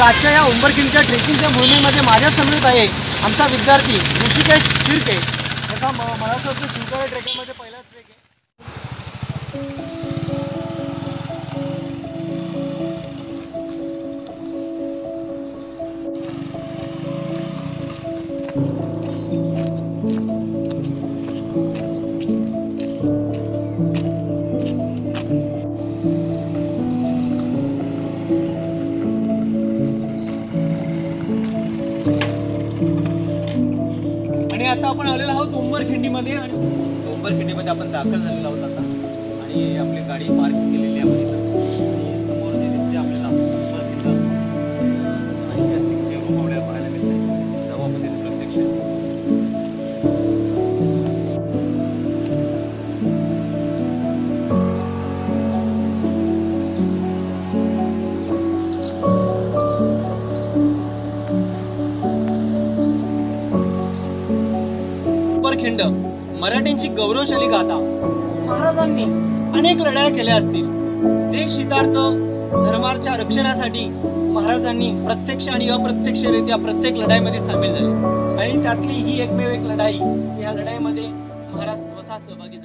तर आजच्या या उंबरखिंडच्या ट्रेकिंगच्या मोहिमेमध्ये माझ्यासमोर आहे आमचा विद्यार्थी ऋषिकेश शिर्के. त्याचा मला असं वाटतं ट्रेकिंगमध्ये पहिलाच ट्रेक आता आपण आलेलो आहोत उंबरखिंडीमध्ये आणि उंबरखिंडीमध्ये आपण दाखल झालेलो आहोत आता. आणि आपली गाडी पार्क खिंड मराठ्यांची गौरवशाली गाथा. महाराजांनी अनेक लढाया केल्या असतील. देश हितार्थ धर्माच्या रक्षणासाठी महाराजांनी प्रत्यक्ष आणि अप्रत्यक्षरित्या प्रत्येक लढाईमध्ये सामील झाले. आणि त्यातली ही एकमेव एक लढाई या लढाईमध्ये महाराज स्वतः सहभागी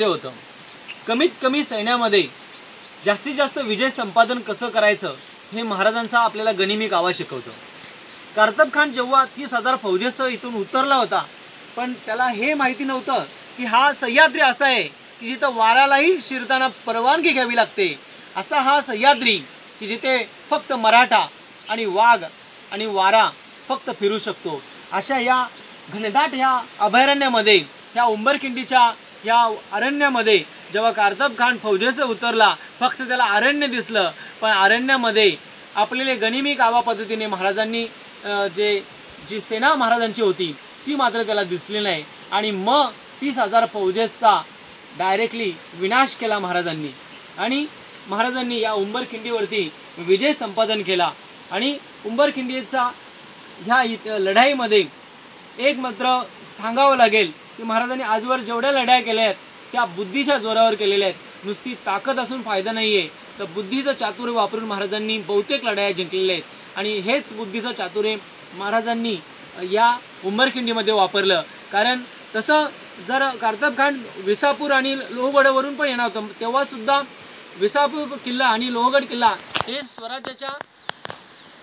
झाले होतं. कमीत कमी सैन्यामध्ये जास्तीत जास्त विजय संपादन कसं करायचं हे महाराजांचा आपल्याला गनिमी गावा शिकवतो. कार्तब खान जेव्हा तीस हजार फौजेसह इथून उतरला होता पण त्याला हे माहिती नव्हतं की हा सह्याद्री असा आहे की जिथं वारालाही शिरताना परवानगी घ्यावी लागते. असा हा सह्याद्री की जिथे फक्त मराठा आणि वाघ आणि वारा फक्त फिरू शकतो. अशा या घनदाट ह्या अभयारण्यामध्ये ह्या उंबरखिंडीच्या या अरण्यामध्ये जेव्हा कार्तब खान फौजेचं उतरला फक्त त्याला अरण्य दिसलं. पण अरण्यामध्ये आपलेले गनिमी कावा पद्धतीने महाराजांनी जे जी सेना महाराजांची होती ती मात्र त्याला दिसली नाही. आणि मग तीस हजार फौजेचा डायरेक्टली विनाश केला महाराजांनी. आणि महाराजांनी या उंबरखिंडीवरती विजय संपादन केला. आणि उंबरखिंडीचा ह्या लढाईमध्ये एक मात्र सांगावं लागेल की महाराजांनी आजवर जेवढ्या लढाया केल्या आहेत त्या बुद्धीच्या जोरावर केलेल्या आहेत. नुसती ताकद असून फायदा नाही आहे तर बुद्धीचं चातुर्य वापरून महाराजांनी बहुतेक लढाया जिंकलेल्या आहेत. आणि हेच बुद्धीचं चातुर्य महाराजांनी या उंबरखिंडीमध्ये वापरलं. कारण तसं जर कार्तब खान विसापूर आणि लोहगडावरून पण येणार होतं तेव्हासुद्धा विसापूर किल्ला आणि लोहगड किल्ला हे स्वराज्याच्या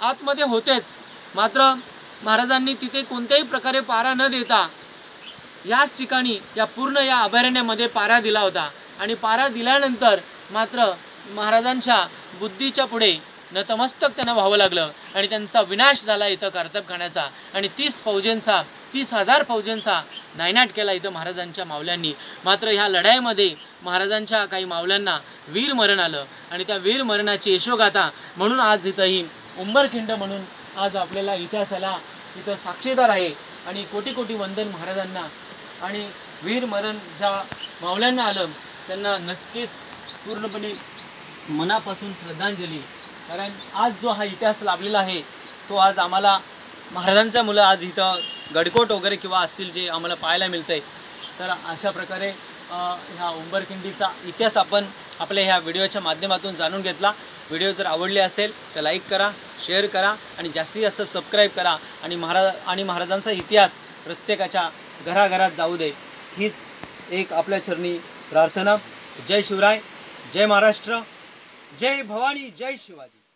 आतमध्ये होतेच. मात्र महाराजांनी तिथे कोणत्याही प्रकारे पारा न देता याच ठिकाणी या पूर्ण या अभयारण्यामध्ये पारा दिला होता. आणि पारा दिल्यानंतर मात्र महाराजांच्या बुद्धीच्या पुढे नतमस्तक त्यांना व्हावं लागलं आणि त्यांचा विनाश झाला इथं कर्तबखान्याचा. आणि तीस फौजेंचा तीस हजार फौजेंचा नायनाट केला इथं महाराजांच्या मावल्यांनी. मात्र ह्या लढाईमध्ये महाराजांच्या काही मावल्यांना वीर मरण आलं. आणि त्या वीर मरणाची यशोगाथा म्हणून आज इथं ही उंबरखिंड म्हणून आज आपल्याला इतिहासाला इथं साक्षीदार आहे. आणि कोटी कोटी वंदन महाराजांना आणि वीर मरण ज्या मावल्यांना आलं त्यांना नक्कीच पूर्णपणे मनापासून श्रद्धांजली. कारण आज जो हा इतिहास लाभलेला आहे तो आज आम्हाला महाराजांच्या मुलं आज इथं गडकोट वगैरे किंवा असतील जे आम्हाला पाहायला मिळतं आहे तर अशा प्रकारे ह्या उंबरखिंडीचा इतिहास आपण आपल्या ह्या व्हिडिओच्या माध्यमातून जाणून घेतला. व्हिडिओ जर आवडले असेल तर लाईक करा शेअर करा आणि जास्तीत जास्त सबस्क्राईब करा. आणि महाराज आणि महाराजांचा इतिहास प्रत्येकाच्या घराघरात जाऊ दे. हीच एक आपल्या चरणी प्रार्थना. जय शिवराय. जय महाराष्ट्र. जय भवानी. जय शिवाजी.